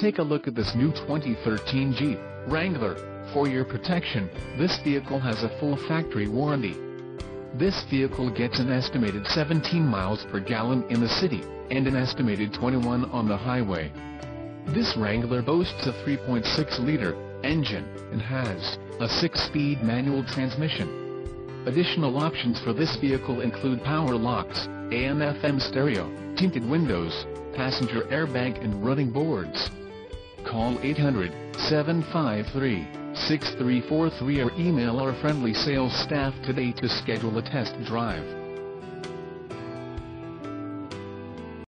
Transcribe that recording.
Take a look at this new 2013 Jeep Wrangler. For your protection, this vehicle has a full factory warranty. This vehicle gets an estimated 17 miles per gallon in the city, and an estimated 21 on the highway. This Wrangler boasts a 3.6-liter engine, and has a 6-speed manual transmission. Additional options for this vehicle include power locks, AM-FM stereo, tinted windows, passenger airbag and running boards. Call 800-753-6343 or email our friendly sales staff today to schedule a test drive.